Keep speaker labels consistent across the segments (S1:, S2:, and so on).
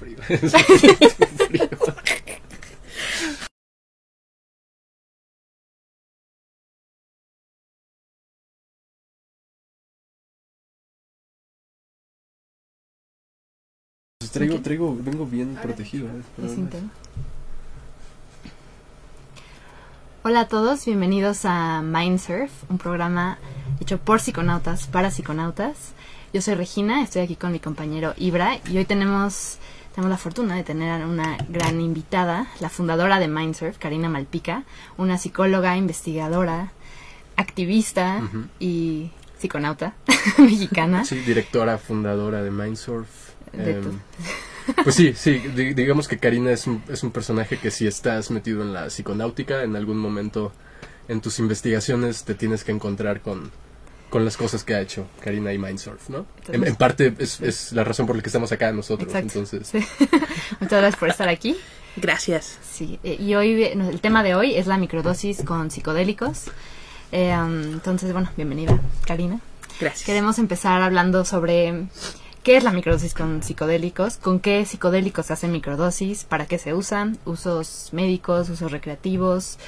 S1: frío. Pues traigo, traigo, vengo bien protegido. ¿eh?
S2: Hola a todos, bienvenidos a Mindsurf, un programa hecho por psiconautas para psiconautas. Yo soy Regina, estoy aquí con mi compañero Ibra y hoy tenemos, tenemos la fortuna de tener a una gran invitada, la fundadora de Mindsurf, Karina Malpica, una psicóloga, investigadora, activista y psiconauta mexicana.
S1: Sí, directora, fundadora de Mindsurf. Em, pues sí, sí, digamos que Karina es un, es un personaje que si estás metido en la psiconáutica, en algún momento en tus investigaciones te tienes que encontrar con, con las cosas que ha hecho Karina y Mindsurf, ¿no? En, parte es, es, la razón por la que estamos acá nosotros, entonces.
S2: Muchas gracias por estar aquí.
S3: Gracias.
S2: Sí, eh, y hoy el tema de hoy es la microdosis con psicodélicos. Eh, um, entonces, bueno, bienvenida, Karina.
S3: Gracias.
S2: Queremos empezar hablando sobre ¿Qué es la microdosis con psicodélicos? ¿Con qué psicodélicos se hacen microdosis? ¿Para qué se usan? ¿Usos médicos? ¿Usos recreativos?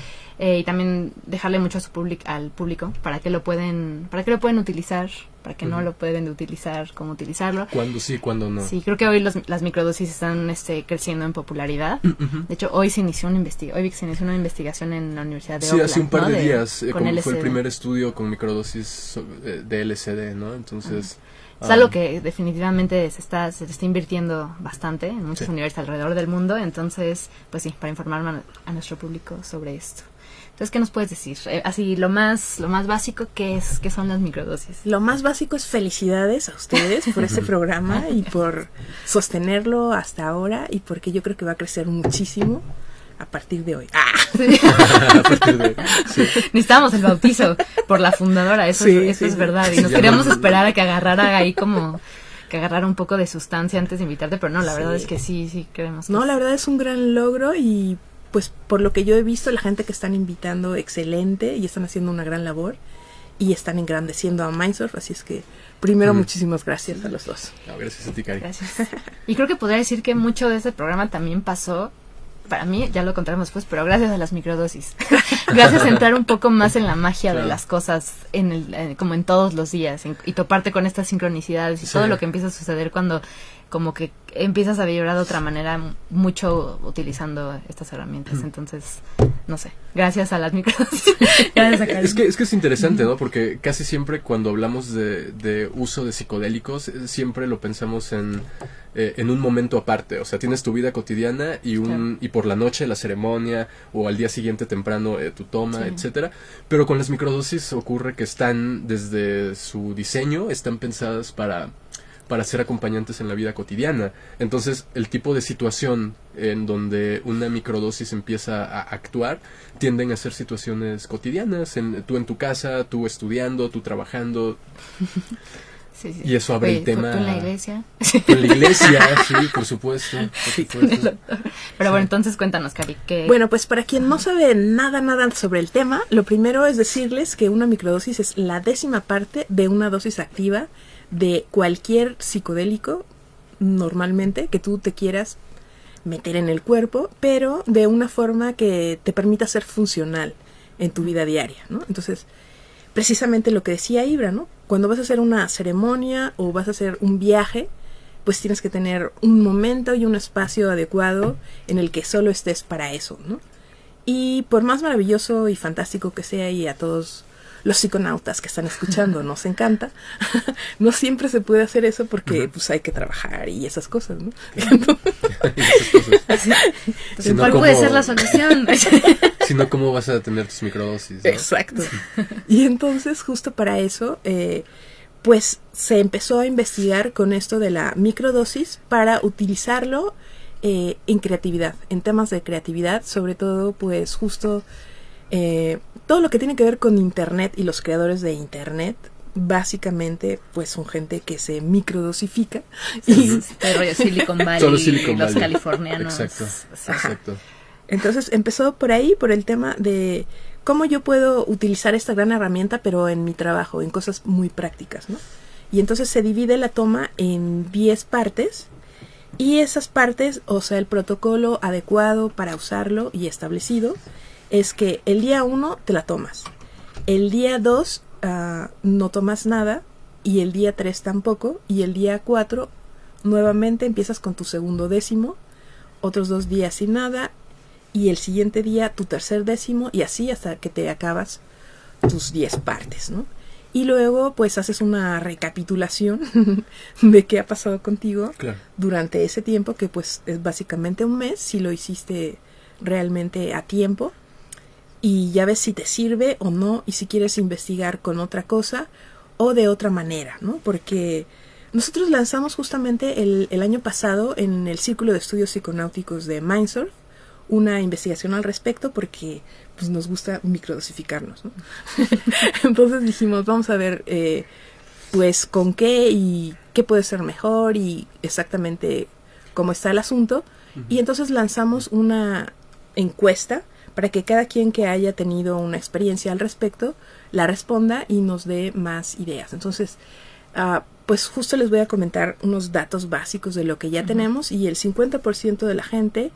S2: Eh, y también dejarle mucho a su al público para que lo pueden para que lo pueden utilizar para que no lo pueden utilizar cómo utilizarlo.
S1: Cuando sí cuando no.
S2: Sí creo que hoy las microdosis están este, creciendo en popularidad. De hecho hoy se inició una hoy se inició una investigación en la universidad de
S1: sí hace un par de, días eh, fue el primer estudio con microdosis eh, de LSD no entonces
S2: es algo que definitivamente se está, se está invirtiendo bastante en muchas universidades alrededor del mundo, entonces, pues sí, para informar a, nuestro público sobre esto. Entonces, ¿qué nos puedes decir? Eh, así, lo más, lo más básico, ¿qué, es, ¿qué son las microdosis?
S3: Lo más básico es felicidades a ustedes por este programa y por sostenerlo hasta ahora y porque yo creo que va a crecer muchísimo a partir de hoy. Ah.
S2: Necesitábamos el bautizo por la fundadora, eso, eso es verdad. Y nos queríamos esperar a que agarrara ahí como que agarrara un poco de sustancia antes de invitarte, pero no, la verdad es que sí, sí queremos.
S3: no, la verdad es un gran logro y pues por lo que yo he visto, la gente que están invitando, excelente y están haciendo una gran labor y están engrandeciendo a Mindsurf, así es que primero muchísimas gracias a los dos.
S1: gracias a ti, Cari.
S2: Gracias. Y creo que podría decir que mucho de este programa también pasó para mí, ya lo contaremos después, pero gracias a las microdosis. gracias a entrar un poco más en la magia de las cosas, en el, como en todos los días, y toparte con estas sincronicidades y todo lo que empieza a suceder cuando como que empiezas a vibrar de otra manera mucho utilizando estas herramientas. Entonces, no sé, gracias a las microdosis.
S1: es, que, es que es interesante, ¿no? Porque casi siempre cuando hablamos de, de uso de psicodélicos, eh, siempre lo pensamos en eh, en un momento aparte. O sea, tienes tu vida cotidiana y, un, y por la noche la ceremonia o al día siguiente temprano eh, tu toma, etcétera. Pero con las microdosis ocurre que están desde su diseño, están pensadas para para ser acompañantes en la vida cotidiana. Entonces, el tipo de situación en donde una microdosis empieza a actuar tienden a ser situaciones cotidianas, en, tú en tu casa, tú estudiando, tú trabajando. Y eso abre el tema.
S2: en la iglesia.
S1: En la iglesia, sí, por supuesto.
S2: Pero bueno, entonces cuéntanos, Cari. Que...
S3: Bueno, pues para quien no sabe nada, nada sobre el tema, lo primero es decirles que una microdosis es la décima parte de una dosis activa de cualquier psicodélico, normalmente, que tú te quieras meter en el cuerpo, pero de una forma que te permita ser funcional en tu vida diaria, ¿no? Entonces, precisamente lo que decía Ibra, ¿no? Cuando vas a hacer una ceremonia o vas a hacer un viaje, pues tienes que tener un momento y un espacio adecuado en el que solo estés para eso, ¿no? Y por más maravilloso y fantástico que sea y a todos los psiconautas que están escuchando nos encanta, no siempre se puede hacer eso porque pues hay que trabajar y esas cosas, ¿no?
S2: ¿Cuál puede ser la solución?
S1: si no, ¿cómo vas a tener tus microdosis?
S3: Exacto. Y entonces, justo para eso, eh, pues se empezó a investigar con esto de la microdosis para utilizarlo eh, en creatividad, en temas de creatividad, sobre todo, pues justo eh, todo lo que tiene que ver con Internet y los creadores de Internet, básicamente pues son gente que se microdosifica
S2: y Silicon Valley, los californianos.
S1: Exacto, exacto.
S3: entonces empezó por ahí por el tema de cómo yo puedo utilizar esta gran herramienta pero en mi trabajo en cosas muy prácticas no y entonces se divide la toma en 10 partes Y esas partes, o sea, el protocolo adecuado para usarlo y establecido es que el día 1 te la tomas, el día 2 ah, no tomas nada y el día 3 tampoco y el día 4 nuevamente empiezas con tu segundo décimo, otros dos días sin nada y el siguiente día tu tercer décimo y así hasta que te acabas tus 10 partes, ¿no? Y luego pues haces una recapitulación de qué ha pasado contigo
S1: Claro.
S3: durante ese tiempo, que pues es básicamente un mes, si lo hiciste realmente a tiempo. Y ya ves si te sirve o no, y si quieres investigar con otra cosa o de otra manera, ¿no? Porque nosotros lanzamos justamente el, el año pasado en el Círculo de Estudios Psiconáuticos de Mindsurf una investigación al respecto porque pues nos gusta microdosificarnos, ¿no? Entonces dijimos, vamos a ver, eh, pues con qué y qué puede ser mejor y exactamente cómo está el asunto. Y entonces lanzamos una encuesta para que cada quien que haya tenido una experiencia al respecto la responda y nos dé más ideas. Entonces, ah, pues justo les voy a comentar unos datos básicos de lo que ya tenemos y el 50% de la gente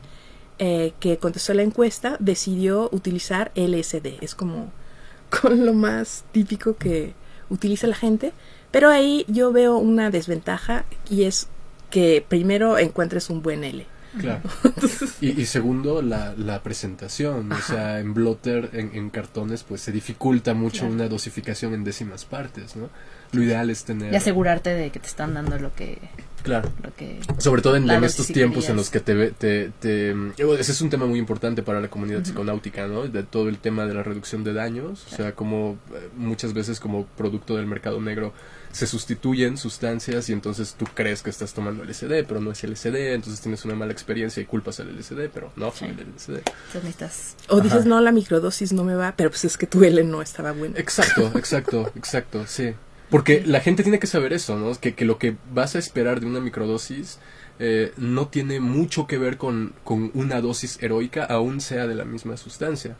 S3: eh, que contestó la encuesta decidió utilizar LSD. Es como con lo más típico que utiliza la gente. Pero ahí yo veo una desventaja y es que primero encuentres un buen L.
S1: Claro. Y, y segundo, la, la presentación. O sea, en blotter, en, en cartones, pues se dificulta mucho
S2: Claro.
S1: una dosificación en décimas partes, ¿no? Lo ideal es tener...
S2: Y asegurarte de que te están dando lo que...
S1: Claro.
S2: Lo que
S1: Sobre todo en, estos tiempos en los que te, ve- te, te- Ese es un tema muy importante para la comunidad psiconáutica, ¿no? De todo el tema de la reducción de daños. O sea, como eh, muchas veces como producto del mercado negro se sustituyen sustancias y entonces tú crees que estás tomando LSD, pero no es LSD, entonces tienes una mala experiencia y culpas al LSD, pero no fue
S2: Sí.
S1: el LSD.
S2: entonces.
S3: O dices,
S1: Ajá.
S3: no, la microdosis no me va, pero pues es que tu L no estaba buena.
S1: Exacto, exacto, exacto, sí. Porque la gente tiene que saber eso, ¿no? Que, que lo que vas a esperar de una microdosis eh, no tiene mucho que ver con, con una dosis heroica, aún sea de la misma sustancia.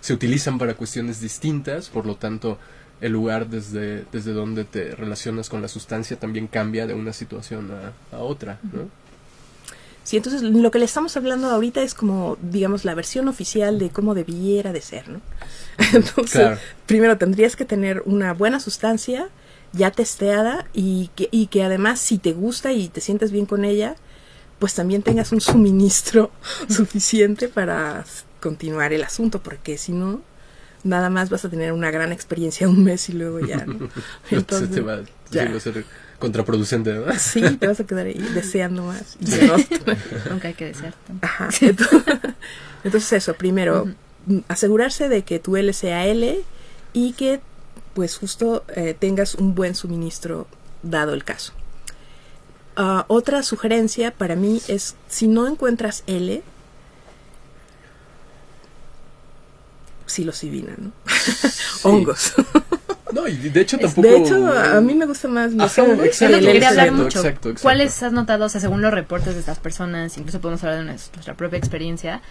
S1: Se utilizan para cuestiones distintas, por lo tanto, el lugar desde, desde donde te relacionas con la sustancia también cambia de una situación a, a otra, ¿no?
S3: Sí, entonces lo que le estamos hablando ahorita es como, digamos, la versión oficial de cómo debiera de ser, ¿no? Entonces,
S1: Claro.
S3: primero tendrías que tener una buena sustancia ya testeada y que, y que además si te gusta y te sientes bien con ella, pues también tengas un suministro suficiente para continuar el asunto, porque si no, nada más vas a tener una gran experiencia un mes y luego ya, ¿no?
S1: Entonces te va,
S3: ya.
S1: sí, va a ser contraproducente, ¿no?
S3: Sí, te vas a quedar ahí deseando más. y
S1: Sí.
S3: no.
S2: Nunca hay que desear tanto.
S3: Ajá. Entonces, entonces eso, primero, asegurarse de que tu L sea L y que pues justo eh, tengas un buen suministro dado el caso. Ah, otra sugerencia para mí es, si no encuentras L, psilocibina, ¿no? Hongos.
S1: No, y de hecho tampoco...
S3: De hecho, a mí me gusta más
S1: Ajá, exacto,
S3: el
S2: quería hablar mucho.
S1: exacto, exacto.
S2: ¿Cuáles has notado, o sea, según los reportes de estas personas, incluso podemos hablar de nues- nuestra propia experiencia,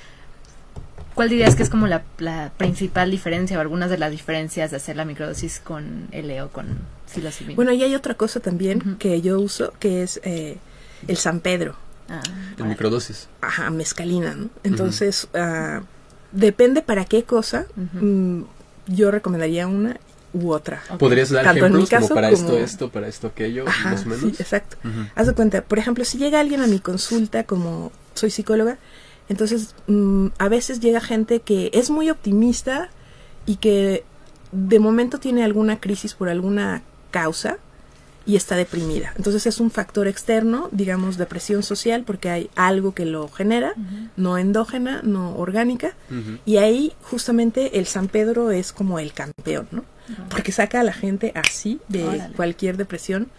S2: cuál dirías que es como la, la principal diferencia o algunas de las diferencias de hacer la microdosis con L o con psilocibina?
S3: Bueno, y hay otra cosa también que yo uso, que es eh, el San Pedro.
S2: Ah, vale.
S1: microdosis.
S3: Ajá, mezcalina, ¿no? Entonces, ah, depende para qué cosa. Mm, yo recomendaría una u otra.
S1: ¿Podrías dar
S3: Tanto en mi
S1: ejemplos como para
S3: como-
S1: esto, esto, para esto, aquello,
S3: Ajá,
S1: más o menos?
S3: sí, exacto.
S1: Ujú.
S3: Haz de cuenta, por ejemplo, si llega alguien a mi consulta como soy psicóloga, entonces mm, a veces llega gente que es muy optimista y que de momento tiene alguna crisis por alguna causa y está deprimida. Entonces es un factor externo, digamos, depresión social, porque hay algo que lo genera, no endógena, no orgánica, y ahí justamente el San Pedro es como el campeón, ¿no? Porque saca a la gente así de
S2: Órale.
S3: cualquier depresión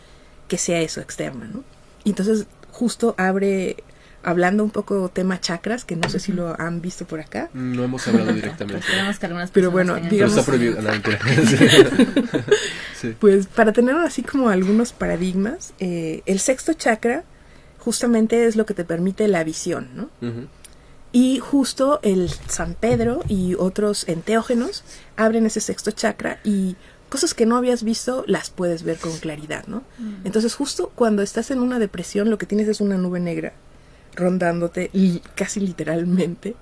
S3: que sea eso externa, ¿no? Y entonces justo abre, hablando un poco tema chakras, que no sé si lo han visto por acá.
S1: No hemos hablado
S2: Pues
S1: directamente.
S2: algunas
S3: Pero bueno,
S2: tengan-
S1: Pero
S3: digamos-
S1: está prohibido. No, sí.
S3: Pues para tener así como algunos paradigmas, eh, el sexto chakra justamente es lo que te permite la visión, ¿no? Y justo el San Pedro y otros enteógenos abren ese sexto chakra y cosas que no habías visto las puedes ver con claridad, ¿no?
S2: Mm.
S3: Entonces justo cuando estás en una depresión lo que tienes es una nube negra rondándote casi literalmente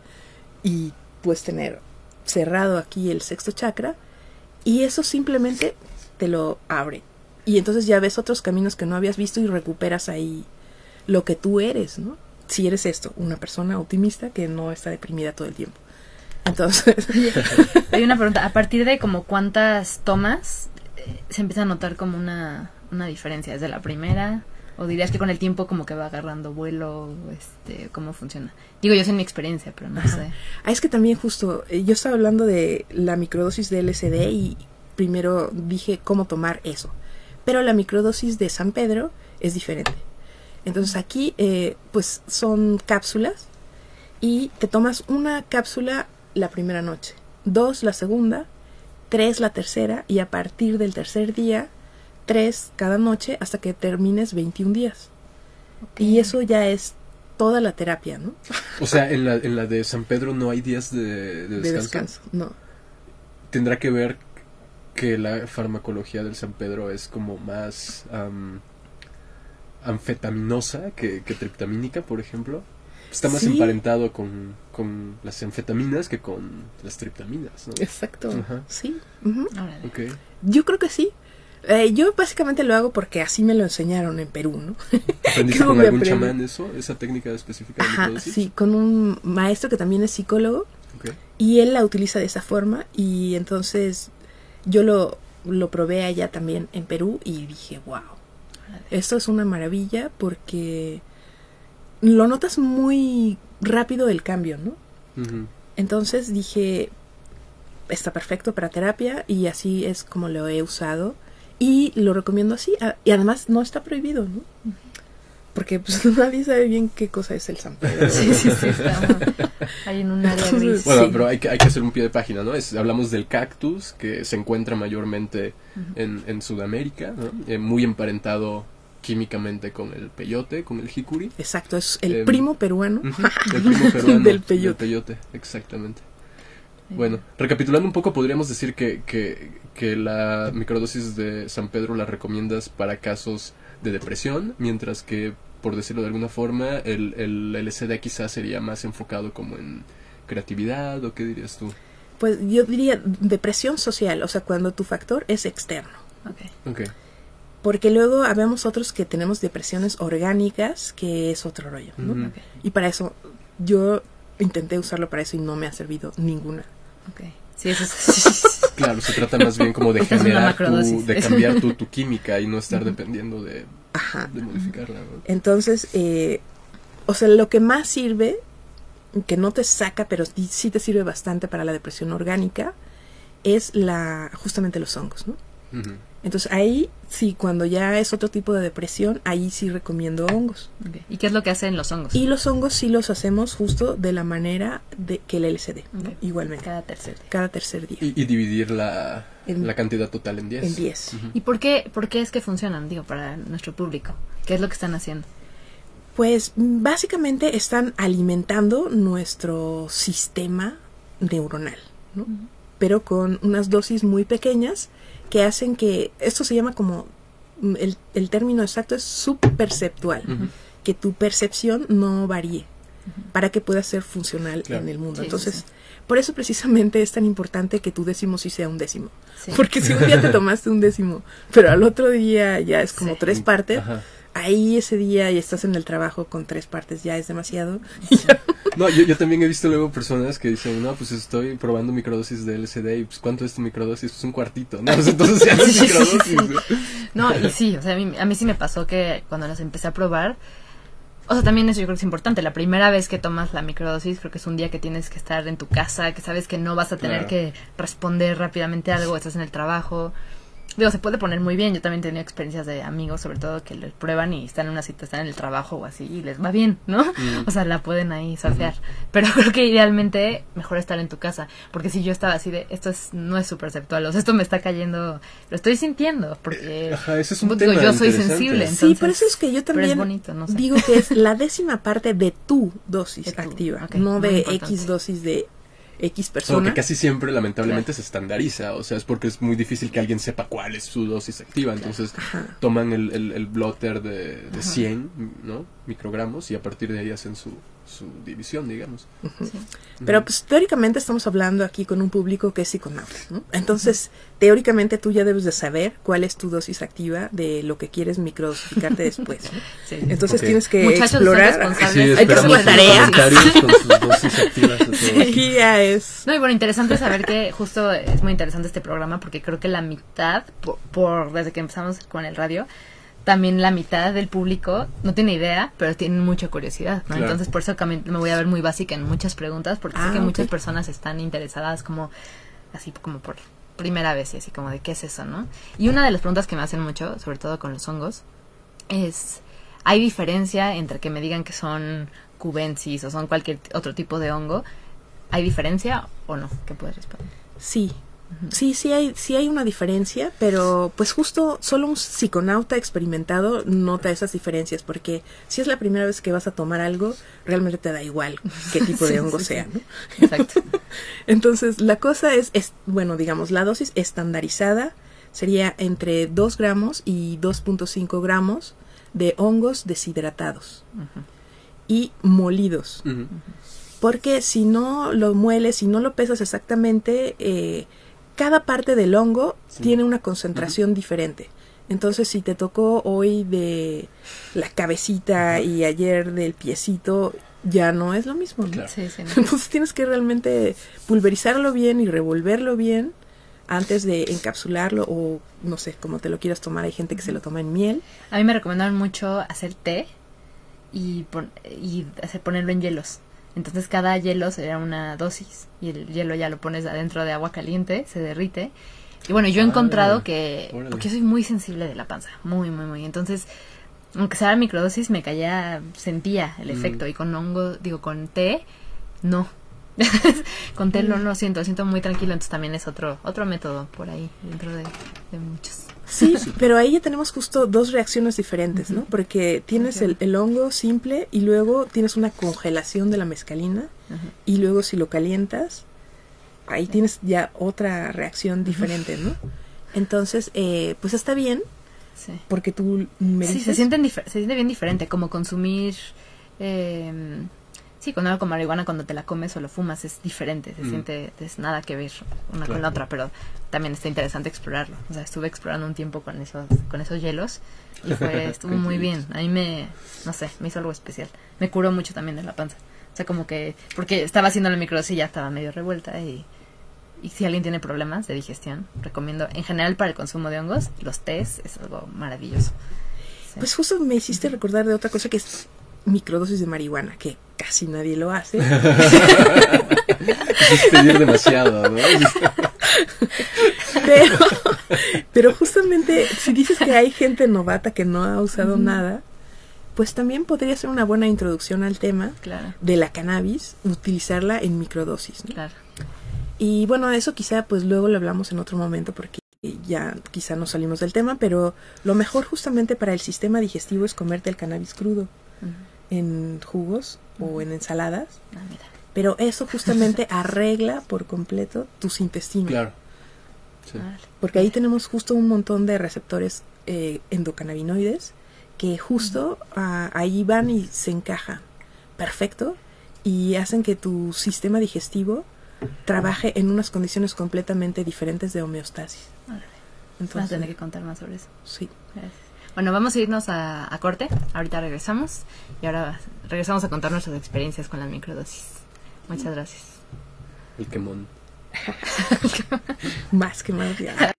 S3: y puedes tener cerrado aquí el sexto chakra y eso simplemente te lo abre. Y entonces ya ves otros caminos que no habías visto y recuperas ahí lo que tú eres, ¿no? Si eres esto, una persona optimista que no está deprimida todo el tiempo. Entonces,
S2: Hay una pregunta, a partir de como cuántas tomas eh, se empieza a notar como una, una diferencia, ¿desde la primera? ¿O dirías que con el tiempo como que va agarrando vuelo? este ¿Cómo funciona? Digo, yo sé mi experiencia, pero no sé.
S3: Ah, es que también justo, eh, yo estaba hablando de la microdosis de LSD y primero dije cómo tomar eso. Pero la microdosis de San Pedro es diferente. Entonces aquí, eh, pues son cápsulas y te tomas una cápsula la primera noche, dos la segunda, tres la tercera y a partir del tercer día, tres cada noche hasta que termines 21 días. Y eso ya es toda la terapia, ¿no?
S1: O sea, en la, en la de San Pedro no hay días de, de
S3: De
S1: descanso.
S3: descanso. No.
S1: Tendrá que ver que la farmacología del San Pedro es como más am, anfetaminosa que, que triptamínica, por ejemplo. Está más
S3: Sí.
S1: emparentado con, con las anfetaminas que con las triptaminas, ¿no?
S3: Exacto.
S1: Ajá.
S3: Sí. Yo creo que sí. Eh, yo básicamente lo hago porque así me lo enseñaron en Perú, ¿no?
S1: ¿Aprendiste
S3: ¿Cómo
S1: con algún chamán eso? ¿Esa técnica específica de
S3: Ajá,
S1: microdosis?
S3: sí, con un maestro que también es psicólogo y él la utiliza de esa forma y entonces yo lo, lo probé allá también en Perú y dije, wow, esto es una maravilla porque lo notas muy rápido el cambio, ¿no? Entonces dije, está perfecto para terapia y así es como lo he usado y lo recomiendo así. A- Y además no está prohibido, ¿no? Porque pues nadie sabe bien qué cosa es el San Pedro.
S2: Sí, sí, sí, está ahí en un área gris.
S1: Bueno,
S3: Sí.
S1: pero hay que, hay que hacer un pie de página, ¿no? Es- hablamos del cactus, que se encuentra mayormente en, en Sudamérica, ¿no? Eh, muy emparentado químicamente con el peyote, con el jicuri.
S3: Exacto, es el
S1: Em,
S3: primo peruano.
S1: El primo peruano
S3: Del peyote.
S1: exactamente. Bueno, recapitulando un poco, podríamos decir que, que, que la microdosis de San Pedro la recomiendas para casos de depresión, mientras que, por decirlo de alguna forma, el, el LSD quizás sería más enfocado como en creatividad, o qué dirías tú.
S3: Pues yo diría depresión social, o sea, cuando tu factor es externo.
S2: Ok.
S1: Ok.
S3: Porque luego habemos otros que tenemos depresiones orgánicas, que es otro rollo, ¿no?
S1: Ujú.
S2: Ok.
S3: Y para eso, yo intenté usarlo para eso y no me ha servido ninguna.
S2: Ok. Sí, eso es.
S1: Claro, se trata más bien como de generar tu, de cambiar tu, tu química y no estar dependiendo de,
S3: Ajá.
S1: de modificarla. ¿no?
S3: Entonces, eh, o sea, lo que más sirve, que no te saca, pero sí sí te sirve bastante para la depresión orgánica, es la justamente los hongos, ¿no? Entonces ahí sí, cuando ya es otro tipo de depresión, ahí sí recomiendo hongos.
S2: ¿Y qué es lo que hacen los hongos?
S3: Y los hongos sí los hacemos justo de la manera de que el.
S2: Ok.
S3: igualmente,
S2: Cada tercer día.
S3: cada tercer día,
S1: Y, y didividir la,
S3: En-
S1: la cantidad total en 10.
S3: en 10.
S2: ¿Y por qué, por qué es que funcionan, digo, para nuestro público? ¿Qué es lo que están haciendo?
S3: Pues mm, básicamente están alimentando nuestro sistema neuronal, ¿no? Pero con unas dosis muy pequeñas que hacen que, esto se llama como, mm, el, el término exacto es subperceptual, que tu percepción no varíe para que pueda ser funcional
S1: Claro.
S3: en el mundo.
S2: Sí,
S3: Entonces,
S2: sí.
S3: por eso precisamente es tan importante que tu décimo sí sea un décimo.
S2: Sí.
S3: Porque si un día te tomaste un décimo, pero al otro día ya es como
S2: Sí.
S3: tres partes,
S1: Ajá.
S3: Ahí ese día y estás en el trabajo con tres partes ya es demasiado.
S1: No, yo, yo también he visto luego personas que dicen, no, pues estoy probando microdosis de LSD y pues ¿cuánto es tu microdosis? Pues un cuartito, ¿no? Pues entonces ya no es
S2: Sí, sí, sí,
S1: microdosis.
S2: sí. No, y sí, o sea, a mí, a mí sí me pasó que cuando las empecé a probar, o sea, también eso yo creo que es importante. La primera vez que tomas la microdosis, creo que es un día que tienes que estar en tu casa, que sabes que no vas a tener
S1: Claro.
S2: que responder rápidamente a algo, estás en el trabajo. Digo, se puede poner muy bien. Yo también he tenido experiencias de amigos, sobre todo, que lo prueban y están en una cita, están en el trabajo o así, y les va bien, ¿no?
S1: Mm.
S2: O sea, la pueden ahí surfear. Pero creo que idealmente mejor estar en tu casa. Porque si yo estaba así de, esto es, no es súper perceptual, o sea, esto me está cayendo, lo estoy sintiendo, porque
S1: Ajá, ese es un
S2: digo,
S1: tema
S2: yo soy
S1: interesante.
S2: sensible.
S3: sí,
S2: Entonces,
S3: por eso es que yo
S2: pero es
S3: también
S2: bonito, no sé.
S3: digo que es la décima parte de tu dosis
S2: De
S3: activa,
S2: ok,
S3: no de
S2: importante.
S3: X dosis de X persona.
S1: que casi siempre, lamentablemente, se estandariza. O sea, es porque es muy difícil que alguien sepa cuál es su dosis activa. Entonces,
S3: Ajá.
S1: toman el, el, el blotter de, de 100 ¿no? microgramos y a partir de ahí hacen su, su división, digamos.
S2: Sí.
S3: Pero pues teóricamente estamos hablando aquí con un público que es psiconauta, ¿no? Entonces, teóricamente tú ya debes de saber cuál es tu dosis activa de lo que quieres microdosificarte después. ¿no?
S2: Sí.
S3: Entonces tienes que
S2: Muchachos,
S3: explorar. Hay que hacer
S1: esperamos
S3: la tarea.
S1: comentarios con sus dosis activas de todo esto.
S3: Aquí ya es.
S2: No, y bueno, interesante saber que justo es muy interesante este programa porque creo que la mitad, por, por- desde que empezamos con el radio, también la mitad del público no tiene idea, pero tienen mucha curiosidad, ¿no?
S1: Claro.
S2: Entonces, por eso también me voy a ver muy básica en muchas preguntas, porque sé
S3: Ah,
S2: que muchas
S3: ok.
S2: personas están interesadas como, así como por primera vez y así como de qué es eso, ¿no? Y una de las preguntas que me hacen mucho, sobre todo con los hongos, es, ¿hay diferencia entre que me digan que son cubensis o son cualquier otro tipo de hongo? ¿Hay diferencia o no? ¿Qué puedes responder?
S3: Sí. Sí, sí hay, sí hay una diferencia, pero pues justo solo un psiconauta experimentado nota esas diferencias, porque si es la primera vez que vas a tomar algo, realmente te da igual qué tipo de
S2: Sí,
S3: hongo
S2: sí,
S3: sea,
S2: sí.
S3: ¿no?
S2: Exacto.
S3: Entonces, la cosa es, es, bueno, digamos, la dosis estandarizada sería entre 2 gramos y 2.5 gramos de hongos deshidratados y molidos. Porque si no lo mueles, si no lo pesas exactamente, eh, cada parte del hongo
S1: Sí.
S3: tiene una concentración diferente. Entonces, si te tocó hoy de la cabecita y ayer del piecito, ya no es lo mismo. ¿no?
S1: Claro.
S2: Sí, sí. no.
S3: Entonces tienes que realmente pulverizarlo bien y revolverlo bien antes de encapsularlo o no sé, como te lo quieras tomar. Hay gente que se lo toma en miel.
S2: A mí me recomendaron mucho hacer té y, pon- y hacer, ponerlo en hielos. Entonces cada hielo sería una dosis y el hielo ya lo pones adentro de agua caliente, se derrite. Y bueno, yo he
S1: Ah,
S2: encontrado que,
S1: órale.
S2: porque yo soy muy sensible de la panza, muy, muy, muy. Entonces, aunque sea microdosis, me caía, sentía el
S1: Mm.
S2: efecto. Y con hongo, digo, con té, no. con té no lo siento, lo siento muy tranquilo. Entonces también es otro, otro método por ahí, dentro de, de muchos.
S3: Sí, pero ahí ya tenemos justo dos reacciones diferentes, ¿no? Porque tienes el, el hongo simple y luego tienes una congelación de la mezcalina y luego si lo calientas, ahí tienes ya otra reacción diferente, ¿no? Entonces, eh, pues está bien
S2: Sí.
S3: porque tú me
S2: Sí, sienten se siente bien diferente, como consumir... Eh, sí, con algo como marihuana cuando te la comes o lo fumas es diferente, se
S1: Mm.
S2: siente, es nada que ver una con la otra, pero también está interesante explorarlo. O sea, estuve explorando un tiempo con esos, con esos hielos y fue, estuvo muy bien. A mí me, no sé, me hizo algo especial. Me curó mucho también de la panza. O sea, como que, porque estaba haciendo la microdosis y ya estaba medio revuelta y, y si alguien tiene problemas de digestión, recomiendo, en general para el consumo de hongos, los tés es algo maravilloso. Sí.
S3: Pues justo me hiciste recordar de otra cosa que es microdosis de marihuana, que casi nadie lo hace.
S1: Es pedir demasiado, ¿no?
S3: pero, pero justamente si dices que hay gente novata que no ha usado nada, pues también podría ser una buena introducción al tema
S2: Claro,
S3: de la cannabis, utilizarla en microdosis. ¿no?
S2: claro.
S3: Y bueno, eso quizá pues luego lo hablamos en otro momento porque ya quizá no salimos del tema, pero lo mejor justamente para el sistema digestivo es comerte el cannabis crudo. En jugos o en ensaladas.
S2: Ah, mira.
S3: Pero eso justamente arregla por completo tus intestinos.
S1: Claro. Sí.
S3: Porque ahí tenemos justo un montón de receptores eh, endocannabinoides que justo ah, ahí van y se encajan perfecto y hacen que tu sistema digestivo trabaje en unas condiciones completamente diferentes de homeostasis.
S2: Órale. Vas a
S3: Entonces,
S2: tener que contar más sobre eso.
S3: sí.
S2: Gracias. Bueno, vamos a irnos a, a corte. Ahorita regresamos. Y ahora regresamos a contar nuestras experiencias con la microdosis. Muchas gracias.
S1: El quemón.
S3: Más que más. ya.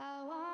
S3: I want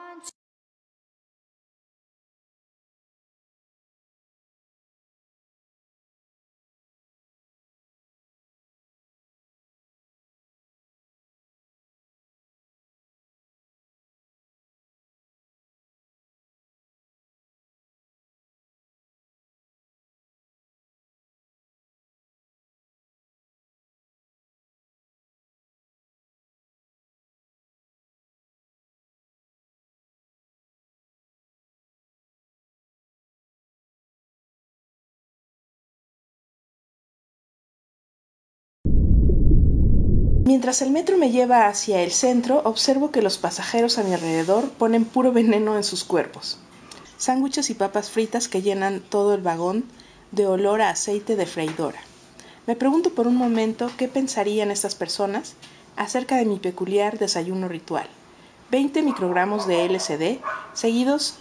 S3: Mientras el metro me lleva hacia el centro, observo que los pasajeros a mi alrededor ponen puro veneno en sus cuerpos. Sándwiches y papas fritas que llenan todo el vagón de olor a aceite de freidora. Me pregunto por un momento qué pensarían estas personas acerca de mi peculiar desayuno ritual. 20 microgramos de LSD, seguidos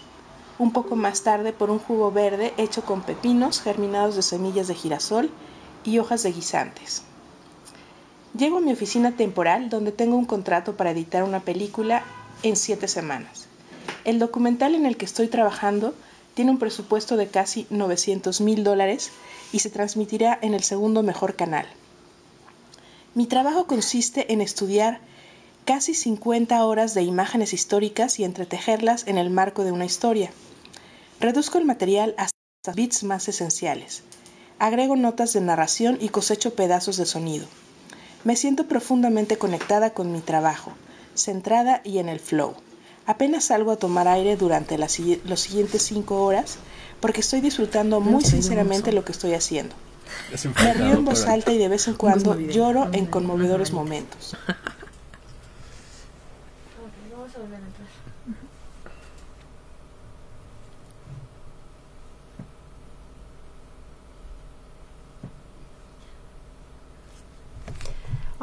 S3: un poco más tarde por un jugo verde hecho con pepinos germinados de semillas de girasol y hojas de guisantes. Llego a mi oficina temporal donde tengo un contrato para editar una película en siete semanas. El documental en el que estoy trabajando tiene un presupuesto de casi 900 mil dólares y se transmitirá en el segundo mejor canal. Mi trabajo consiste en estudiar casi 50 horas de imágenes históricas y entretejerlas en el marco de una historia. Reduzco el material hasta bits más esenciales. Agrego notas de narración y cosecho pedazos de sonido. Me siento profundamente conectada con mi trabajo, centrada y en el flow. Apenas salgo a tomar aire durante las los siguientes cinco horas porque estoy disfrutando muy sinceramente lo que estoy haciendo. Me río en voz alta y de vez en cuando lloro en conmovedores momentos.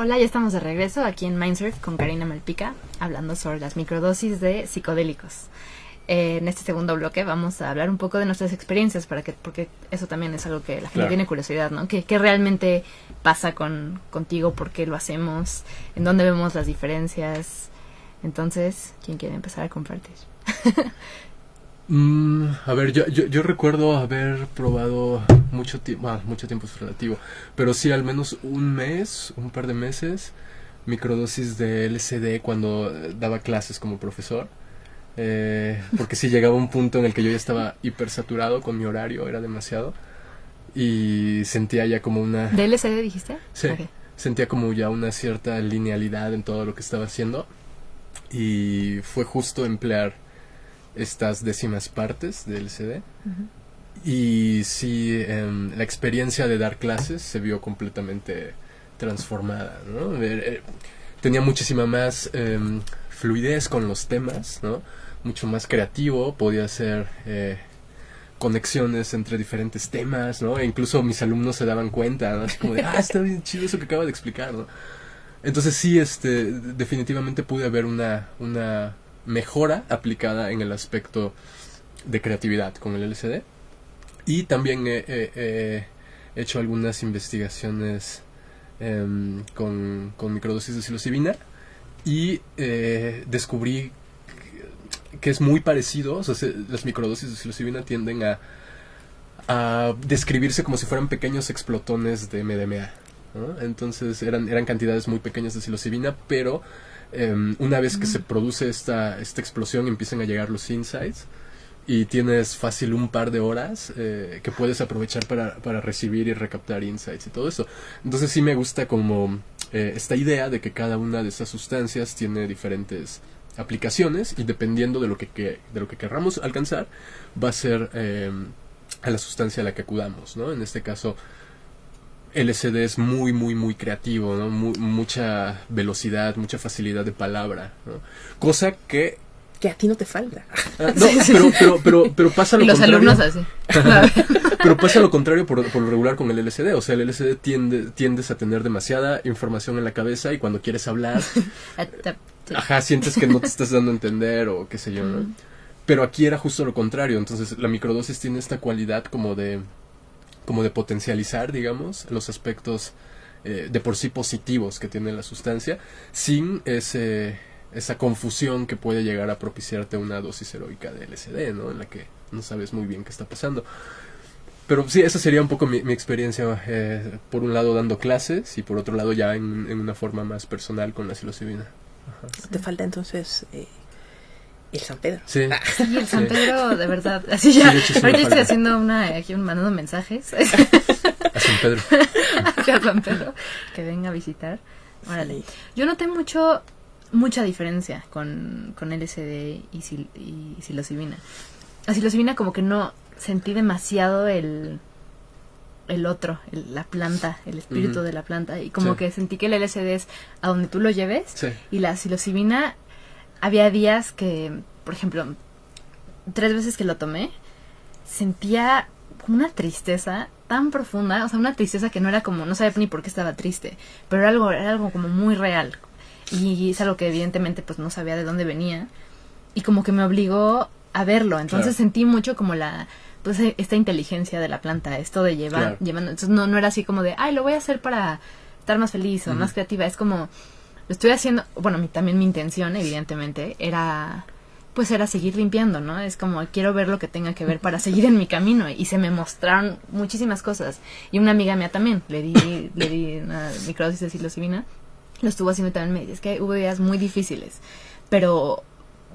S2: Hola, ya estamos de regreso aquí en Mindsurf con Karina Malpica, hablando sobre las microdosis de psicodélicos. Eh, en este segundo bloque vamos a hablar un poco de nuestras experiencias, para que, porque eso también es algo que la gente
S1: Claro.
S2: tiene curiosidad, ¿no? ¿Qué, qué realmente pasa con, contigo? ¿Por qué lo hacemos? ¿En dónde vemos las diferencias? Entonces, ¿quién quiere empezar a compartir?
S1: Mm, a ver, yo, yo, yo recuerdo haber probado mucho tiempo, ah, mucho tiempo es relativo, pero sí al menos un mes, un par de meses, microdosis de LSD cuando eh, daba clases como profesor. Eh, porque sí llegaba un punto en el que yo ya estaba hipersaturado con mi horario, era demasiado. Y sentía ya como una...
S2: ¿De LSD dijiste?
S1: Sí, sentía como ya una cierta linealidad en todo lo que estaba haciendo. Y fue justo emplear estas décimas partes del LCD. Y sí, em, la experiencia de dar clases se vio completamente transformada, ¿no? Eh, eh, tenía muchísima más em, fluidez con los temas, ¿no? Mucho más creativo, podía hacer eh, conexiones entre diferentes temas, ¿no? E incluso mis alumnos se daban cuenta, ¿no? Así como de, ah, está bien chido eso que acaba de explicar, ¿no? Entonces sí, este, definitivamente pude ver una, una mejora aplicada en el aspecto de creatividad con el LCD. Y también he, he- he hecho algunas investigaciones em, con, con microdosis de psilocibina y eh, descubrí que- es muy parecido, o las microdosis de psilocibina tienden a, a describirse como si fueran pequeños explotones de MDMA. Entonces eran, eran cantidades muy pequeñas de psilocibina, pero em, una vez que se produce esta, esta explosión empiezan a llegar los insights y tienes fácil un par de horas eh, que puedes aprovechar para, para recibir y recaptar insights y todo eso. Entonces sí me gusta como eh, esta idea de que cada una de estas sustancias tiene diferentes aplicaciones y dependiendo de lo que, que- de lo que querramos alcanzar va a ser eh, a la sustancia a la que acudamos, ¿no? En este caso LSD es muy muy muy creativo, ¿no? Mu- mucha velocidad, mucha facilidad de palabra, ¿no? Cosa que
S3: Que a ti no te falta.
S1: Ah, no, pero, pero, pero, pero pasa lo
S2: Y los
S1: contrario.
S2: alumnos así.
S1: Pero pasa lo contrario por, por lo regular con el LSD. O sea, el LSD tiende, tiendes a tener demasiada información en la cabeza y cuando quieres hablar, ajá, sientes que no te estás dando a entender o qué sé yo, ¿no? Pero aquí era justo lo contrario. Entonces, la microdosis tiene esta cualidad como de, como de potencializar, digamos, los aspectos eh, de por sí positivos que tiene la sustancia, sin ese, esa confusión que puede llegar a propiciarte una dosis heroica de LSD, ¿no? En la que no sabes muy bien qué está pasando. Pero sí, esa sería un poco mi, mi experiencia, eh, por un lado dando clases y por otro lado ya en, una forma más personal con la psilocibina.
S3: Te falta entonces eh, el San Pedro.
S1: Sí.
S2: Sí, el San Pedro, de verdad. Así ya.
S1: Sí,
S2: Ahorita estoy haciendo una, aquí mandando mensajes
S1: A San Pedro.
S2: hacia San Pedro que venga a visitar. Órale.
S3: Sí.
S2: Yo noté mucho, mucha diferencia con, con LSD y, sil- y psilocibina. La psilocibina como que no sentí demasiado el el otro, el- la planta, el espíritu de la planta. Y como
S1: Sí.
S2: que sentí que el LSD es a donde tú lo lleves.
S1: Sí.
S2: Y la psilocibina, había días que, por ejemplo, tres veces que lo tomé, sentía una tristeza tan profunda, o sea, una tristeza que no era como, no sabía ni por qué estaba triste, pero era algo, era algo como muy real. Y es algo que evidentemente pues no sabía de dónde venía. Y como que me obligó a verlo. Entonces
S1: Claro.
S2: sentí mucho como la pues e- esta inteligencia de la planta, esto de llevar,
S1: Claro.
S2: llevando. Entonces no, no era así como de, ay, lo voy a hacer para estar más feliz o más creativa. Es como, lo estoy haciendo, bueno, mi, también mi intención, evidentemente, era pues era seguir limpiando, ¿no? Es como quiero ver lo que tenga que ver para seguir en mi camino y se me mostraron muchísimas cosas. Y una amiga mía también, le di le di una microdosis de psilocibina, lo estuvo haciendo también me dice, es que hubo días muy difíciles, pero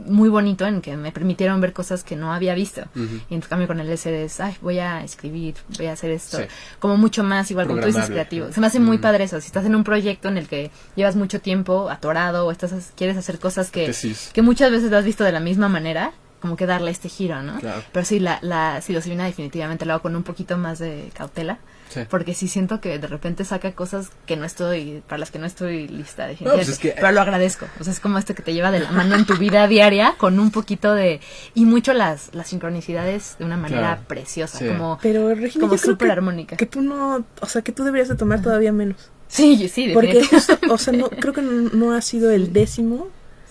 S2: muy bonito en que me permitieron ver cosas que no había visto. Y en cambio con el SD es, ay, voy a escribir, voy a hacer esto.
S1: Sí.
S2: Como mucho más, igual como tú dices, creativo. Se me hace muy padre eso. Si estás en un proyecto en el que llevas mucho tiempo atorado o estás, quieres hacer cosas que,
S1: Tesis.
S2: que muchas veces lo has visto de la misma manera, como que darle este giro, ¿no?
S1: Claro.
S2: Pero sí, la, la psilocibina definitivamente lo hago con un poquito más de cautela.
S1: Sí.
S2: Porque sí siento que de repente saca cosas que no estoy, para las que no estoy lista,
S1: pues
S2: definitivamente.
S1: es que-
S2: Pero lo agradezco. O sea, es como esto que te lleva de la mano en tu vida diaria con un poquito de... Y mucho las, las sincronicidades de una manera
S1: Claro.
S2: preciosa,
S1: Sí.
S2: como...
S3: Pero Regina,
S2: Como
S3: yo creo
S2: súper
S3: que,
S2: armónica.
S3: que tú no, o sea, que tú deberías de tomar todavía menos.
S2: Sí, sí,
S3: Porque justo, o sea, no, creo que no, no ha sido el décimo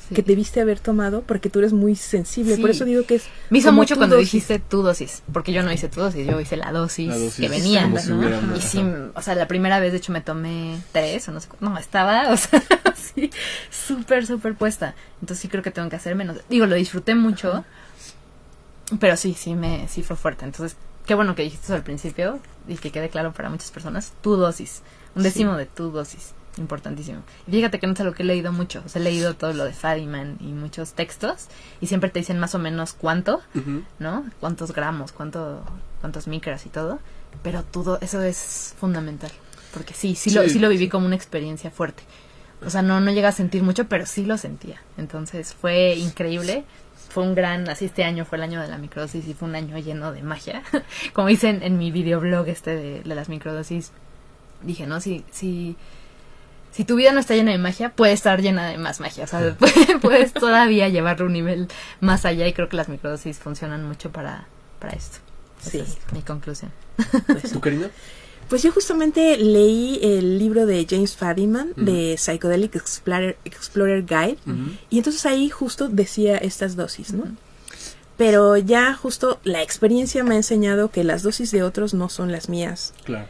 S2: Sí.
S3: que debiste haber tomado porque tú eres muy sensible. Por
S2: Sí.
S3: eso digo que es.
S2: Me hizo mucho cuando
S3: dosis.
S2: dijiste tu dosis, porque yo no hice tu dosis, yo hice la dosis,
S1: La dosis,
S2: que venía, ¿no?
S1: si
S2: y sí, o sea, la primera vez de hecho me tomé tres o no sé, no, estaba, o sea, así, súper, súper puesta. Entonces sí creo que tengo que hacer menos. Digo, lo disfruté mucho, pero sí, sí me, sí fue fuerte. Entonces, qué bueno que dijiste eso al principio y que quede claro para muchas personas, tu dosis, un
S3: Sí.
S2: décimo de tu dosis. Importantísimo. Y fíjate que no es algo que he leído mucho. O sea, he leído todo lo de Fadiman y muchos textos. Y siempre te dicen más o menos cuánto. ¿no? Cuántos gramos, cuánto, cuántos micras y todo, pero todo eso es fundamental, porque sí, sí, lo,
S1: Sí,
S2: lo viví como una experiencia fuerte. O sea, no, no llega a sentir mucho, pero sí lo sentía. Entonces fue increíble. Fue un gran, así este año fue el año de la microdosis y fue un año lleno de magia. Como dicen en mi videoblog este de, de las microdosis, dije, ¿no? Si, si, si tu vida no está llena de magia, puede estar llena de más magia. O sea, puedes, puedes todavía llevarlo a un nivel más allá y creo que las microdosis funcionan mucho para, para esto.
S3: Sí.
S2: Esa es mi conclusión.
S1: ¿Tú, Karina?
S3: Pues yo justamente leí el libro de James Fadiman
S1: Ujú.
S3: de Psychedelic Explorer, Explorer Guide y entonces ahí justo decía estas dosis, ¿no? Pero ya justo la experiencia me ha enseñado que las dosis de otros no son las mías
S1: Claro.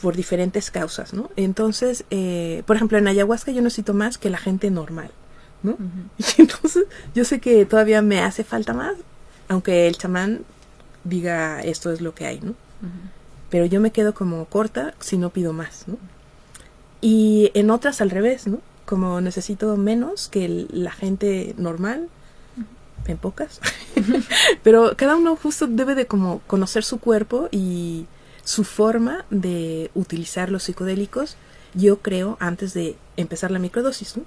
S3: Por diferentes causas, ¿no? Entonces, eh, por ejemplo, en ayahuasca yo necesito más que la gente normal, ¿no? Y entonces yo sé que todavía me hace falta más, aunque el chamán diga esto es lo que hay, ¿no?
S2: Ujú.
S3: Pero yo me quedo como corta si no pido más, ¿no? Y en otras al revés, ¿no? Como necesito menos que el- la gente normal, en pocas. Pero cada uno justo debe de como conocer su cuerpo y su forma de utilizar los psicodélicos, yo creo, antes de empezar la microdosis, ¿no?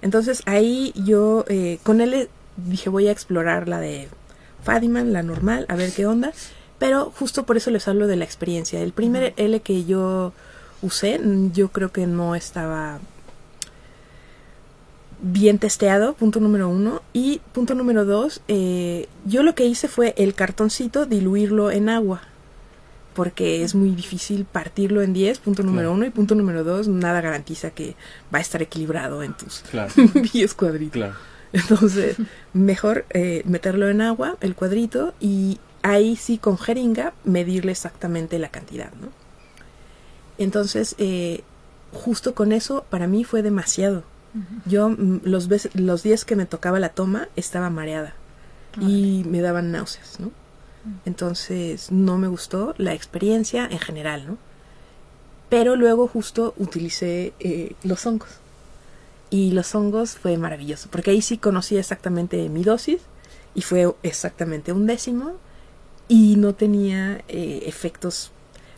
S3: Entonces ahí yo eh, con él dije voy a explorar la de Fadiman, la normal, a ver qué onda. Pero justo por eso les hablo de la experiencia. El primer L que yo usé, mm, yo creo que no estaba bien testeado, punto número uno. Y punto número dos, eh, yo lo que hice fue el cartoncito diluirlo en agua. Porque es muy difícil partirlo en 10, punto número
S1: Claro.
S3: uno. Y punto número dos, nada garantiza que va a estar equilibrado en tus
S1: Claro.
S3: 10 cuadritos.
S1: Claro.
S3: Entonces, mejor eh, meterlo en agua, el cuadrito, y ahí sí con jeringa medirle exactamente la cantidad, ¿no? Entonces, eh, justo con eso, para mí fue demasiado. Yo mm, los, veces- los días que me tocaba la toma estaba mareada y me daban náuseas, ¿no? Entonces no me gustó la experiencia en general, ¿no? Pero luego justo utilicé eh, los hongos. Y los hongos fue maravilloso, porque ahí sí conocí exactamente mi dosis y fue exactamente un décimo y no tenía eh, efectos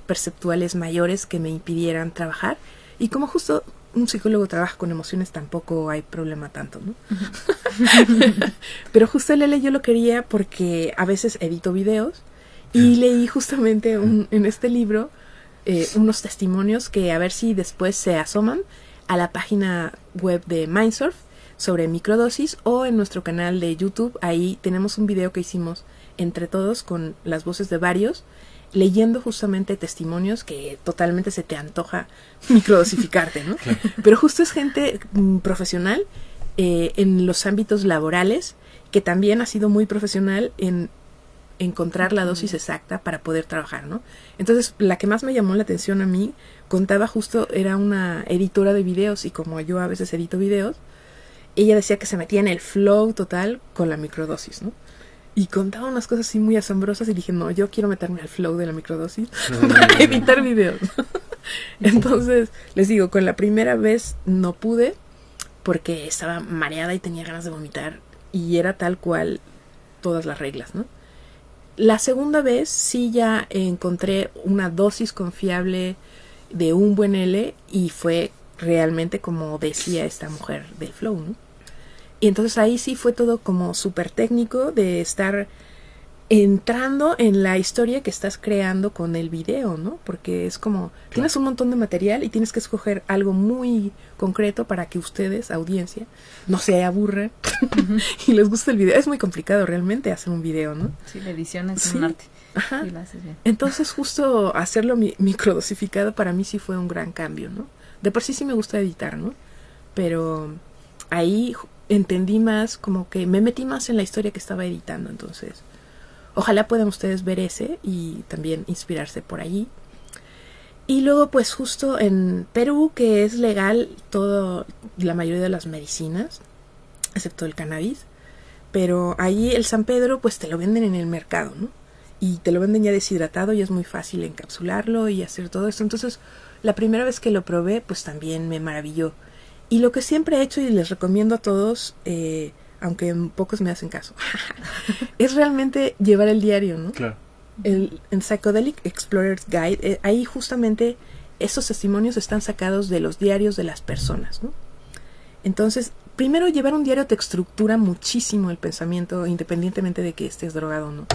S3: perceptuales mayores que me impidieran trabajar. Y como justo un psicólogo trabaja con emociones, tampoco hay problema tanto, ¿no? Pero justo el L yo lo quería porque a veces edito videos y leí justamente un- en este libro eh, unos testimonios que a ver si después se asoman a la página web de Mindsurf sobre microdosis o en nuestro canal de YouTube. Ahí tenemos un video que hicimos entre todos con las voces de varios leyendo justamente testimonios que totalmente se te antoja microdosificarte, ¿no? Pero justo es gente mm, profesional eh, en los ámbitos laborales que también ha sido muy profesional en encontrar la dosis exacta para poder trabajar, ¿no? Entonces, la que más me llamó la atención a mí, contaba justo, era una editora de videos y como yo a veces edito videos, ella decía que se metía en el flow total con la microdosis, ¿no? Y contaba unas cosas así muy asombrosas y dije, no, yo quiero meterme al flow de la microdosis para editar videos. Entonces, les digo, con la primera vez no pude porque estaba mareada y tenía ganas de vomitar y era tal cual todas las reglas, ¿no? La segunda vez sí ya encontré una dosis confiable de un buen L y fue realmente como decía esta mujer del flow, ¿no? Y entonces ahí sí fue todo como súper técnico de estar entrando en la historia que estás creando con el video, ¿no? Porque es como, tienes un montón de material y tienes que escoger algo muy concreto para que ustedes, audiencia, no se aburran y les guste el video. Es muy complicado realmente hacer un video, ¿no?
S2: Sí, la edición es un arte.
S3: Ajá. Entonces justo hacerlo mi microdosificado para mí sí fue un gran cambio, ¿no? De por sí sí me gusta editar, ¿no? Pero ahí entendí más, como que me metí más en la historia que estaba editando, entonces ojalá puedan ustedes ver ese y también inspirarse por allí. Y luego pues justo en Perú, que es legal todo, la mayoría de las medicinas, excepto el cannabis, pero allí el San Pedro pues te lo venden en el mercado, ¿no? Y te lo venden ya deshidratado y es muy fácil encapsularlo y hacer todo esto. Entonces, la primera vez que lo probé pues también me maravilló y lo que siempre he hecho y les recomiendo a todos, eh, aunque pocos me hacen caso, es realmente llevar el diario, ¿no?
S1: Claro.
S3: El, en Psychedelic Explorer's Guide, eh, ahí justamente estos testimonios están sacados de los diarios de las personas, ¿no? Entonces, primero llevar un diario te estructura muchísimo el pensamiento, independientemente de que estés drogado o no.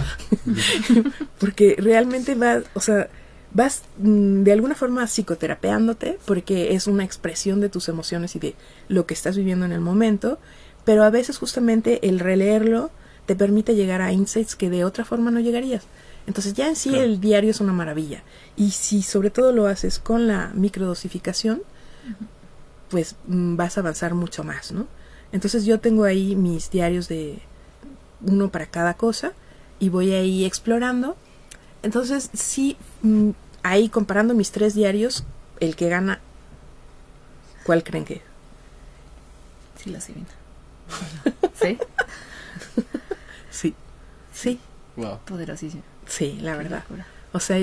S3: Porque realmente va, o sea, vas mm, de alguna forma psicoterapeándote porque es una expresión de tus emociones y de lo que estás viviendo en el momento, pero a veces justamente el releerlo te permite llegar a insights que de otra forma no llegarías. Entonces ya en sí el diario es una maravilla. Y si sobre todo lo haces con la microdosificación, pues mm, vas a avanzar mucho más, ¿no? Entonces yo tengo ahí mis diarios de uno para cada cosa y voy ahí explorando entonces, sí, mm, ahí comparando mis tres diarios, el que gana, ¿cuál creen que?
S2: Sí, la siguiente. ¿Sí?
S3: sí. Sí.
S1: Wow.
S2: Poderosísimo.
S3: Sí, la verdad. O sea,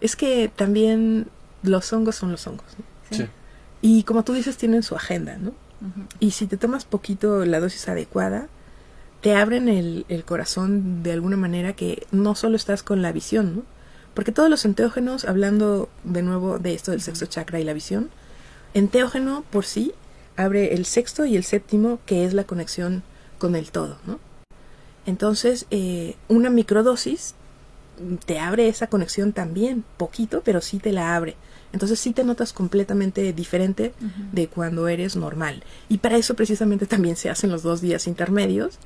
S3: es que también los hongos son los hongos.
S1: ¿no? Sí.
S3: Y como tú dices, tienen su agenda, ¿no? Y si te tomas poquito la dosis adecuada, te abren el, el, corazón de alguna manera que no solo estás con la visión, ¿no? Porque todos los enteógenos, hablando de nuevo de esto del sexto chakra y la visión, enteógeno por sí abre el sexto y el séptimo, que es la conexión con el todo, ¿no? Entonces, eh, una microdosis te abre esa conexión también, poquito, pero sí te la abre. Entonces sí te notas completamente diferente de cuando eres normal. Y para eso precisamente también se hacen los dos días intermedios,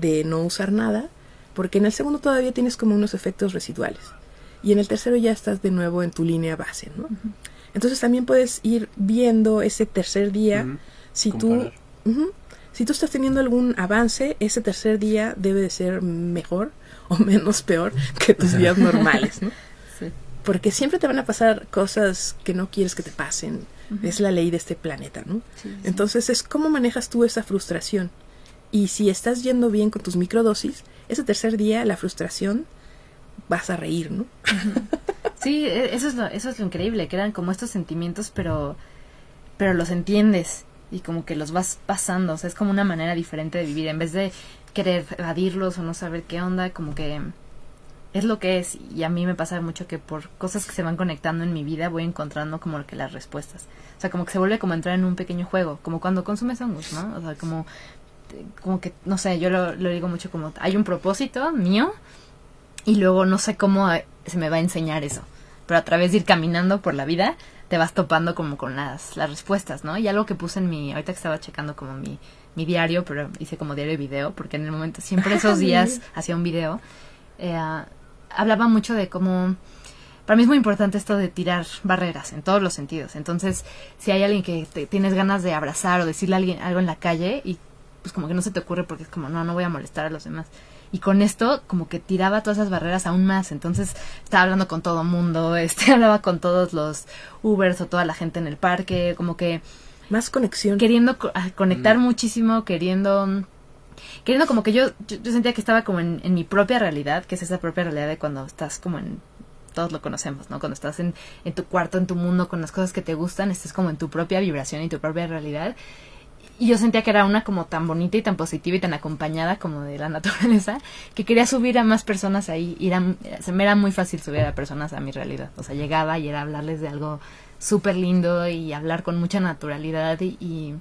S3: de no usar nada, porque en el segundo todavía tienes como unos efectos residuales. Y en el tercero ya estás de nuevo en tu línea base, ¿no? Entonces también puedes ir viendo ese tercer día si tú si tú estás teniendo algún avance, ese tercer día debe de ser mejor o menos peor que tus días normales, ¿no? Porque siempre te van a pasar cosas que no quieres que te pasen. Es la ley de este planeta, ¿no? Entonces es cómo manejas tú esa frustración. Y si estás yendo bien con tus microdosis, ese tercer día la frustración vas a reír, ¿no?
S2: Sí, e, eso es lo, eso es lo increíble, que eran como estos sentimientos, pero, pero los entiendes y como que los vas pasando, o sea, es como una manera diferente de vivir, en vez de querer evadirlos o no saber qué onda, como que es lo que es y a mí me pasa mucho que por cosas que se van conectando en mi vida voy encontrando como que las respuestas. O sea, como que se vuelve como entrar en un pequeño juego, como cuando consumes hongos, ¿no? O sea, como como que, no sé, yo lo, digo mucho como, hay un propósito mío y luego no sé cómo se me va a enseñar eso. pero a través de ir caminando por la vida te vas topando como con las, las respuestas, ¿no? Y algo que puse en mi, ahorita que estaba checando como mi, mi diario, pero hice como diario y video, porque en el momento, siempre esos días hacía un video, eh, hablaba mucho de cómo, para mí es muy importante esto de tirar barreras en todos los sentidos. Entonces, si hay alguien que te, tienes ganas de abrazar o decirle a alguien algo en la calle y pues como que no se te ocurre porque es como, no, no voy a molestar a los demás y con esto como que tiraba todas esas barreras aún más entonces estaba hablando con todo mundo este hablaba con todos los Ubers o toda la gente en el parque como que
S3: más conexión
S2: queriendo conectar muchísimo queriendo queriendo como que yo, yo, sentía que estaba como en, en mi propia realidad que es esa propia realidad de cuando estás como en todos lo conocemos, ¿no? Cuando estás en, en tu cuarto, en tu mundo, con las cosas que te gustan, estás como en tu propia vibración y tu propia realidad. Y yo sentía que era una como tan bonita y tan positiva y tan acompañada como de la naturaleza, que quería subir a más personas ahí. Y era, se me era muy fácil subir a personas a mi realidad. O sea, llegaba y era hablarles de algo súper lindo y hablar con mucha naturalidad y, y,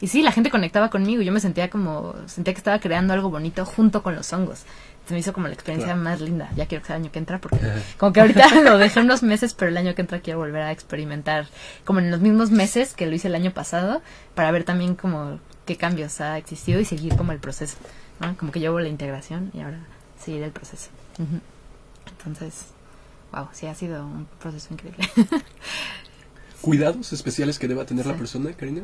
S2: y, sí, la gente conectaba conmigo. Yo me sentía como, sentía que estaba creando algo bonito junto con los hongos se me hizo como la experiencia más linda. Ya quiero que sea el año que entra porque como que ahorita lo dejé unos meses, pero el año que entra quiero volver a experimentar como en los mismos meses que lo hice el año pasado para ver también como qué cambios ha existido y seguir como el proceso. ¿no? Como que llevo la integración y ahora seguir el proceso. Entonces, wow, sí ha sido un proceso increíble.
S1: ¿Cuidados especiales que deba tener la persona, Karina?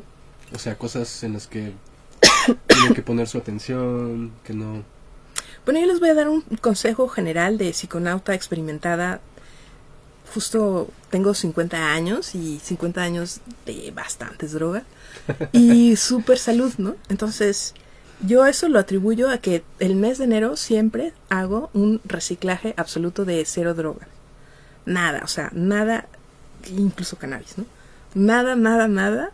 S1: O sea, cosas en las que tiene que poner su atención, que no
S3: bueno, yo les voy a dar un consejo general de psiconauta experimentada. Justo tengo 50 años y 50 años de bastantes drogas y súper salud, ¿no? Entonces, yo eso lo atribuyo a que el mes de enero siempre hago un reciclaje absoluto de cero droga. Nada, o sea, nada, incluso cannabis, ¿no? Nada, nada, nada.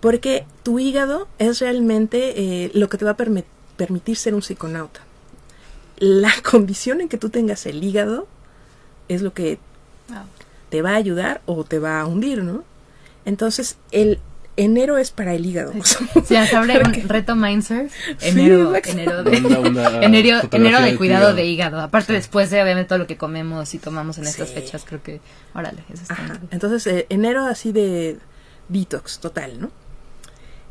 S3: Porque tu hígado es realmente eh, lo que te va a permitir ser un psiconauta la condición en que tú tengas el hígado es lo que te va a ayudar o te va a hundir, ¿no? Entonces, el enero es para el hígado.
S2: Sí, se abre un reto Mindsurf. Enero, enero de, enero, enero de cuidado de hígado. Aparte, después de obviamente todo lo que comemos y tomamos en estas fechas, creo que, órale, eso está
S3: Entonces, eh, enero así de detox total, ¿no?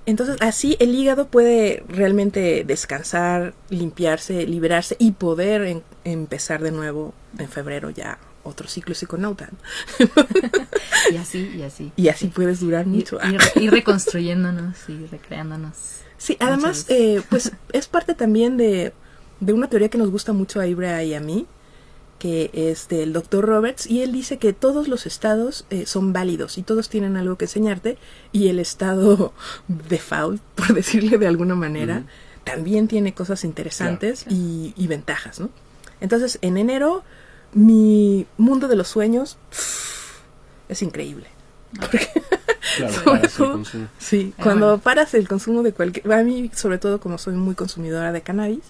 S3: Entonces así el hígado puede realmente descansar, limpiarse, liberarse y poder empezar de nuevo en febrero ya otro ciclo psiconauta.
S2: y así, y así.
S3: Y así puedes durar mucho.
S2: Y, reconstruyéndonos y recreándonos.
S3: Sí, además, eh, pues es parte también de, de una teoría que nos gusta mucho a Ibra y a mí, que es del doctor Roberts, y él dice que todos los estados eh, son válidos y todos tienen algo que enseñarte, y el estado default, por decirle de alguna manera, también tiene cosas interesantes Y, ventajas, ¿no? Entonces, en enero, mi mundo de los sueños es increíble. sí, cuando paras el consumo de cualquier... A mí, sobre todo como soy muy consumidora de cannabis,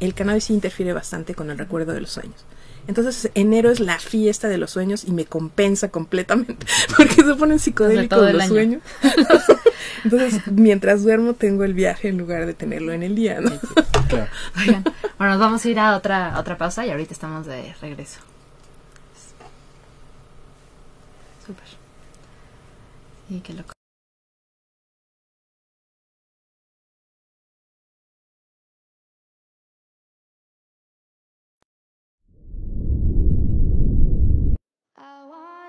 S3: el cannabis interfiere bastante con el recuerdo de los sueños. Entonces enero es la fiesta de los sueños y me compensa completamente porque se ponen psicodélicos los sueños. Entonces mientras duermo tengo el viaje en lugar de tenerlo en el día. ¿no?
S2: bueno, nos vamos a ir a otra, otra pausa y ahorita estamos de regreso. Súper. Y qué loco.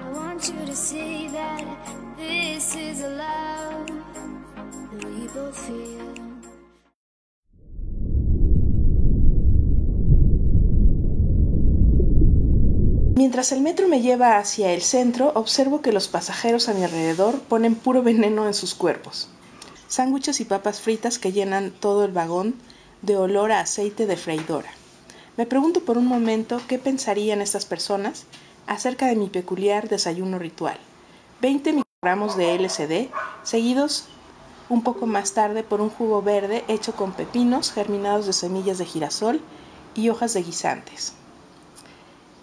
S2: I want you to see that this is a love feel.
S3: Mientras el metro me lleva hacia el centro, observo que los pasajeros a mi alrededor ponen puro veneno en sus cuerpos. Sándwiches y papas fritas que llenan todo el vagón de olor a aceite de freidora. Me pregunto por un momento qué pensarían estas personas acerca de mi peculiar desayuno ritual. 20 gramos de LCD, seguidos un poco más tarde por un jugo verde hecho con pepinos germinados de semillas de girasol y hojas de guisantes.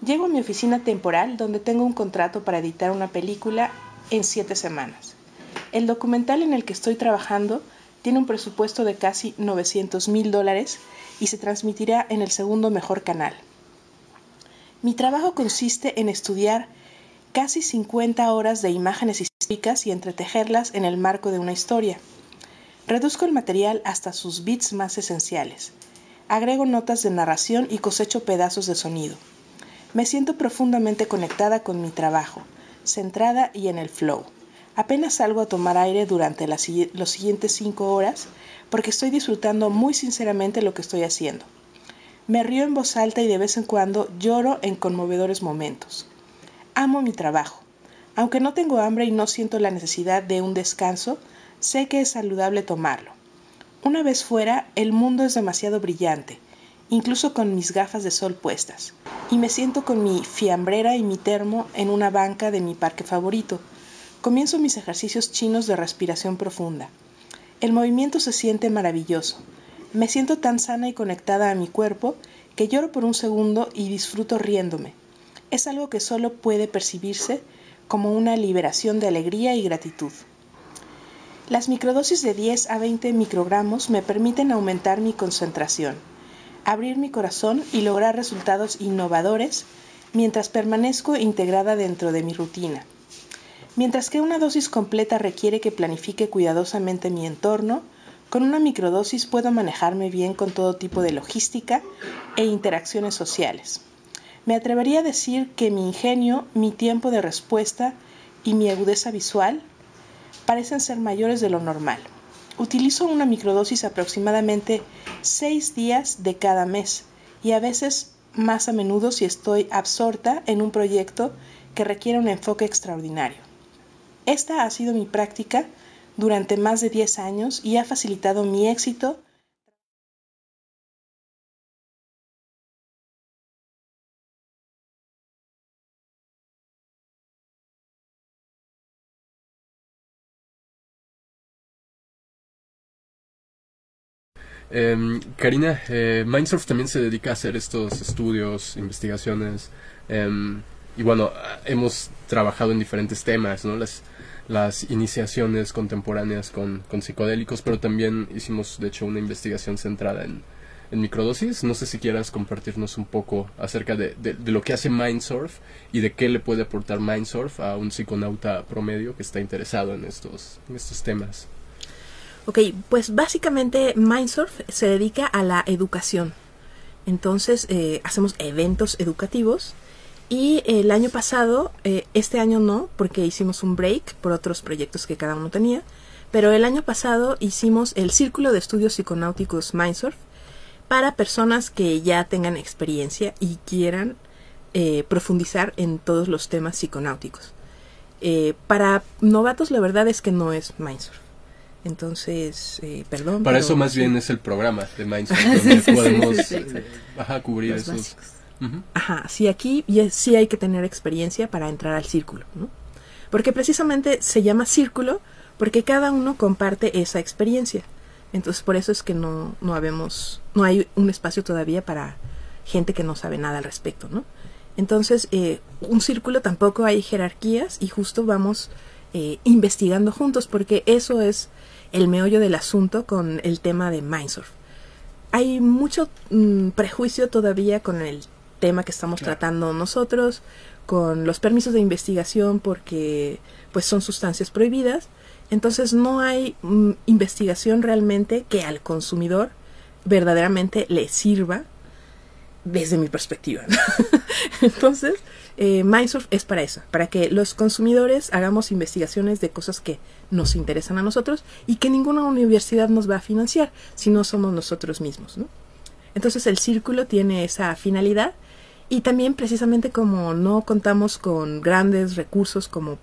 S3: Llego a mi oficina temporal donde tengo un contrato para editar una película en siete semanas. El documental en el que estoy trabajando tiene un presupuesto de casi 900 mil dólares y se transmitirá en el segundo mejor canal. Mi trabajo consiste en estudiar casi 50 horas de imágenes históricas y entretejerlas en el marco de una historia. Reduzco el material hasta sus bits más esenciales. Agrego notas de narración y cosecho pedazos de sonido. Me siento profundamente conectada con mi trabajo, centrada y en el flow. Apenas salgo a tomar aire durante las, los siguientes cinco horas porque estoy disfrutando muy sinceramente lo que estoy haciendo. Me río en voz alta y de vez en cuando lloro en conmovedores momentos. Amo mi trabajo. Aunque no tengo hambre y no siento la necesidad de un descanso, sé que es saludable tomarlo. Una vez fuera, el mundo es demasiado brillante, incluso con mis gafas de sol puestas, y me siento con mi fiambrera y mi termo en una banca de mi parque favorito. Comienzo mis ejercicios chinos de respiración profunda. El movimiento se siente maravilloso. Me siento tan sana y conectada a mi cuerpo que lloro por un segundo y disfruto riéndome. Es algo que solo puede percibirse como una liberación de alegría y gratitud. Las microdosis de 10 a 20 microgramos me permiten aumentar mi concentración, abrir mi corazón y lograr resultados innovadores mientras permanezco integrada dentro de mi rutina. Mientras que una dosis completa requiere que planifique cuidadosamente mi entorno, con una microdosis puedo manejarme bien con todo tipo de logística e interacciones sociales. Me atrevería a decir que mi ingenio, mi tiempo de respuesta y mi agudeza visual parecen ser mayores de lo normal. Utilizo una microdosis aproximadamente seis días de cada mes y a veces más a menudo si estoy absorta en un proyecto que requiere un enfoque extraordinario. Esta ha sido mi práctica durante más de 10 años y ha facilitado mi éxito
S1: Eh, Karina, eh, Mindsurf también se dedica a hacer estos estudios, investigaciones, eh, y bueno, hemos trabajado en diferentes temas, ¿no? Las, las iniciaciones contemporáneas con, con psicodélicos, pero también hicimos, de hecho, una investigación centrada en, microdosis. No sé si quieras compartirnos un poco acerca de, de, de, lo que hace Mindsurf y de qué le puede aportar Mindsurf a un psiconauta promedio que está interesado en estos, en estos temas.
S3: Ok, pues básicamente Mindsurf se dedica a la educación. Entonces eh, hacemos eventos educativos y el año pasado, eh, este año no, porque hicimos un break por otros proyectos que cada uno tenía, pero el año pasado hicimos el Círculo de Estudios Psiconáuticos Mindsurf para personas que ya tengan experiencia y quieran eh, profundizar en todos los temas psiconáuticos. Eh, para novatos la verdad es que no es Mindsurf. Entonces, eh, perdón.
S1: Para eso más sí. bien es el programa de Mindsurf, donde sí, podemos sí, ajá, cubrir
S3: los
S1: esos...
S3: Básicos. Ajá, sí, aquí sí hay que tener experiencia para entrar al círculo, ¿no? Porque precisamente se llama círculo porque cada uno comparte esa experiencia. Entonces, por eso es que no, no habemos, no hay un espacio todavía para gente que no sabe nada al respecto, ¿no? Entonces, eh, un círculo tampoco hay jerarquías y justo vamos eh, investigando juntos porque eso es el meollo del asunto con el tema de Mindsurf. Hay mucho mmm, prejuicio todavía con el tema que estamos claro. tratando nosotros, con los permisos de investigación porque pues son sustancias prohibidas. Entonces no hay mm, investigación realmente que al consumidor verdaderamente le sirva desde mi perspectiva. Entonces, eh, Mindsurf es para eso, para que los consumidores hagamos investigaciones de cosas que nos interesan a nosotros y que ninguna universidad nos va a financiar si no somos nosotros mismos. ¿no? Entonces el círculo tiene esa finalidad y también precisamente como no contamos con grandes recursos como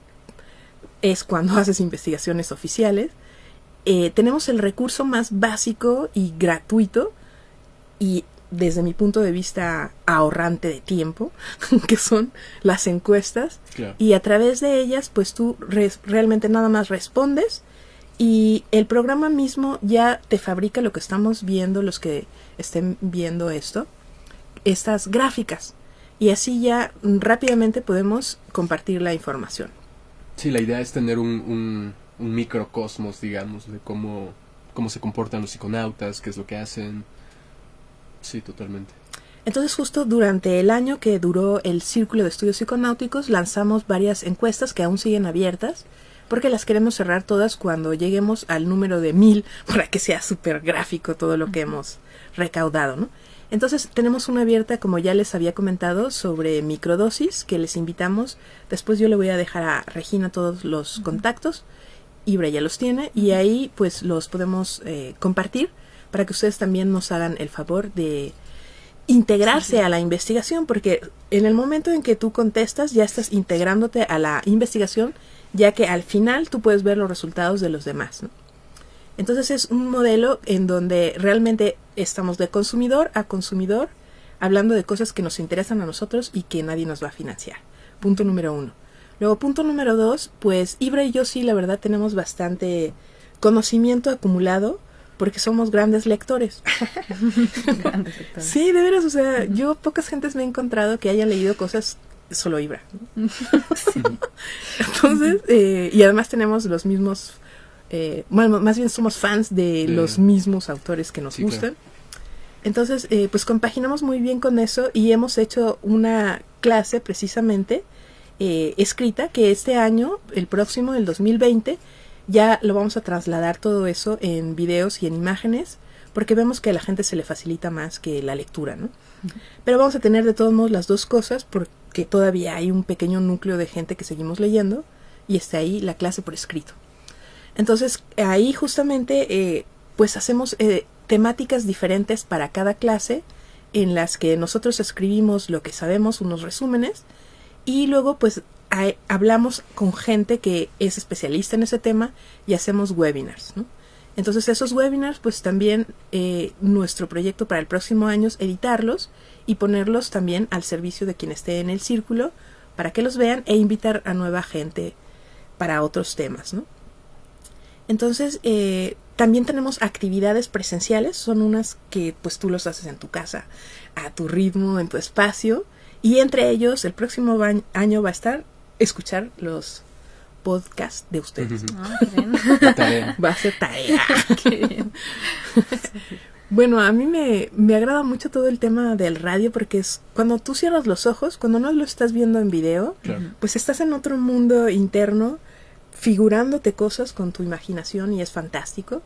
S3: es cuando haces investigaciones oficiales, eh, tenemos el recurso más básico y gratuito y desde mi punto de vista ahorrante de tiempo, que son las encuestas,
S1: Claro.
S3: y a través de ellas pues tú realmente nada más respondes y el programa mismo ya te fabrica lo que estamos viendo, los que estén viendo esto, estas gráficas. Y así ya rápidamente podemos compartir la información.
S1: Sí, la idea es tener un, un, un microcosmos, digamos, de cómo, cómo se comportan los psiconautas, qué es lo que hacen. Sí, totalmente.
S3: Entonces justo durante el año que duró el Círculo de Estudios Psiconáuticos lanzamos varias encuestas que aún siguen abiertas porque las queremos cerrar todas cuando lleguemos al número de mil para que sea súper gráfico todo lo que hemos recaudado, ¿no? Entonces tenemos una abierta, como ya les había comentado, sobre microdosis que les invitamos. Después yo le voy a dejar a Regina todos los contactos. Ibra ya los tiene y ahí pues los podemos eh, compartir para que ustedes también nos hagan el favor de integrarse a la investigación, porque en el momento en que tú contestas ya estás integrándote a la investigación, ya que al final tú puedes ver los resultados de los demás. ¿no? Entonces es un modelo en donde realmente estamos de consumidor a consumidor, hablando de cosas que nos interesan a nosotros y que nadie nos va a financiar. Punto número uno. Luego, punto número dos, pues Ibra y yo sí, la verdad, tenemos bastante conocimiento acumulado porque somos grandes lectores.
S2: Grandes.
S3: Sí, de veras, o sea, yo pocas gentes me he encontrado que hayan leído cosas solo Ibra. ¿no? Entonces, eh, y además tenemos los mismos, eh, bueno, más bien somos fans de
S1: De-
S3: los mismos autores que nos
S1: Sí,
S3: gustan.
S1: claro.
S3: Entonces, eh, pues compaginamos muy bien con eso y hemos hecho una clase precisamente eh, escrita que este año, el próximo, el 2020, ya lo vamos a trasladar todo eso en videos y en imágenes porque vemos que a la gente se le facilita más que la lectura, ¿no? Pero vamos a tener de todos modos las dos cosas porque todavía hay un pequeño núcleo de gente que seguimos leyendo y está ahí la clase por escrito. Entonces ahí justamente eh, pues hacemos eh, temáticas diferentes para cada clase en las que nosotros escribimos lo que sabemos, unos resúmenes y luego pues hablamos con gente que es especialista en ese tema y hacemos webinars, ¿no? Entonces esos webinars, pues también eh, nuestro proyecto para el próximo año es editarlos y ponerlos también al servicio de quien esté en el círculo para que los vean e invitar a nueva gente para otros temas, ¿no? Entonces, eh, también tenemos actividades presenciales, son unas que pues tú los haces en tu casa, a tu ritmo, en tu espacio, y entre ellos el próximo ba- año va a estar escuchar los podcasts de ustedes.
S2: Ah, qué bien.
S1: Tarea.
S3: Va a ser tarea.
S2: Qué bien.
S3: Bueno, a mí me, me agrada mucho todo el tema del radio porque es cuando tú cierras los ojos, cuando no lo estás viendo en video,
S1: Claro.
S3: pues estás en otro mundo interno figurándote cosas con tu imaginación y es fantástico.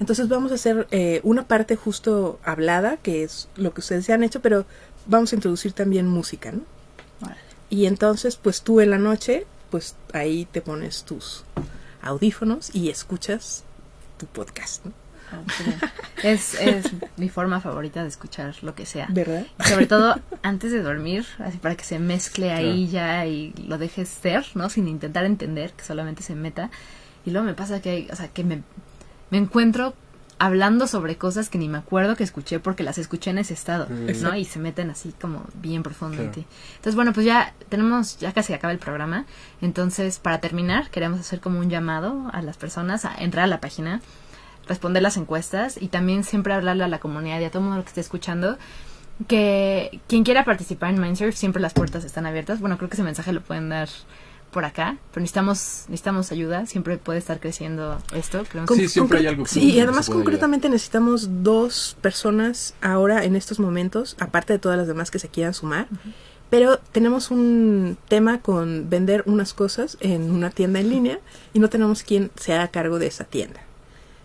S3: Entonces vamos a hacer eh, una parte justo hablada, que es lo que ustedes ya han hecho, pero vamos a introducir también música, ¿no? Y entonces, pues tú en la noche, pues ahí te pones tus audífonos y escuchas tu podcast, ¿no?
S2: Ah. Es, es mi forma favorita de escuchar lo que sea.
S3: ¿Verdad?
S2: Y sobre todo antes de dormir, así para que se mezcle ahí ya y lo dejes ser, ¿no? Sin intentar entender, que solamente se meta. Y luego me pasa que, o sea, que me, me encuentro hablando sobre cosas que ni me acuerdo que escuché porque las escuché en ese estado,
S1: Mm.
S2: ¿no? Y se meten así como bien profundo en
S1: Claro.
S2: ti. Entonces, bueno, pues ya tenemos, ya casi acaba el programa. Entonces, para terminar, queremos hacer como un llamado a las personas a entrar a la página, responder las encuestas y también siempre hablarle a la comunidad y a todo el mundo que esté escuchando que quien quiera participar en Mindsurf siempre las puertas están abiertas. Bueno, creo que ese mensaje lo pueden dar por acá, pero necesitamos necesitamos ayuda, siempre puede estar creciendo esto.
S1: Sí,
S2: que-
S1: siempre hay algo que
S3: Sí, y además concretamente necesitamos dos personas ahora en estos momentos, aparte de todas las demás que se quieran sumar. Pero tenemos un tema con vender unas cosas en una tienda en línea y no tenemos quien se haga cargo de esa tienda.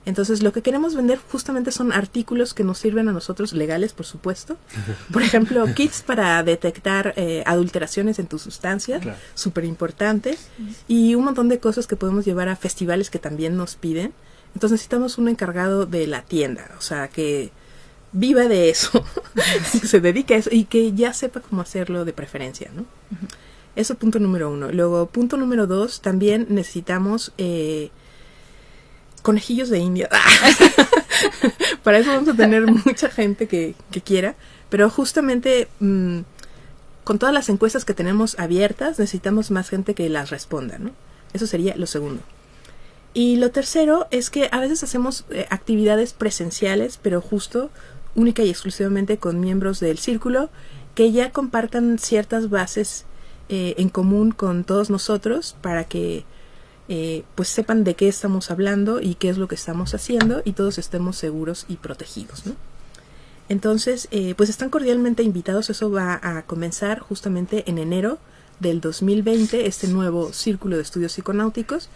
S3: Entonces lo que queremos vender justamente son artículos que nos sirven a nosotros, legales por supuesto. Por ejemplo, kits para detectar eh, adulteraciones en tus sustancias,
S1: Claro.
S3: súper importantes. Y un montón de cosas que podemos llevar a festivales que también nos piden. Entonces necesitamos un encargado de la tienda, o sea, que viva de eso, que se dedique a eso y que ya sepa cómo hacerlo de preferencia, ¿no? Eso punto número uno. Luego, punto número dos, también necesitamos eh, conejillos de India. Para eso vamos a tener mucha gente que, que quiera. Pero justamente mm, con todas las encuestas que tenemos abiertas, necesitamos más gente que las responda, ¿no? Eso sería lo segundo. Y lo tercero es que a veces hacemos eh, actividades presenciales, pero justo única y exclusivamente con miembros del círculo que ya compartan ciertas bases eh, en común con todos nosotros para que eh, pues sepan de qué estamos hablando y qué es lo que estamos haciendo y todos estemos seguros y protegidos. Entonces, eh, pues están cordialmente invitados. Eso va a comenzar justamente en enero del 2020, este nuevo círculo de estudios psiconáuticos.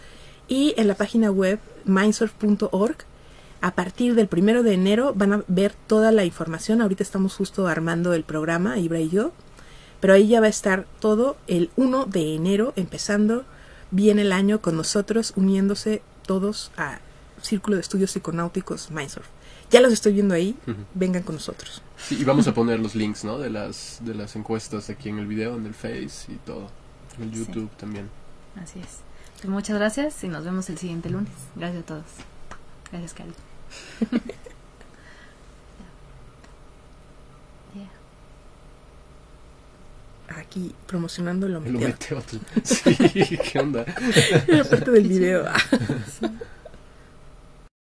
S3: Y en la página web mindsurf.org, a partir del primero de enero van a ver toda la información. Ahorita estamos justo armando el programa, Ibra y yo. Pero ahí ya va a estar todo el 1 de enero, empezando bien el año con nosotros, uniéndose todos a Círculo de Estudios Psiconáuticos Mindsurf. Ya los estoy viendo ahí, vengan con nosotros.
S1: Sí, y vamos a poner los links, ¿no? De las, de las encuestas aquí en el video, en el Face y todo. En el YouTube también.
S2: Así es. Pues muchas gracias y nos vemos el siguiente lunes. Gracias a todos. Gracias, Cari.
S3: Aquí promocionando el
S1: El
S3: Ometeotl.
S1: Ometeotl. Sí, ¿qué onda?
S3: Era parte del video.
S2: Sí.